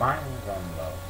mind on love.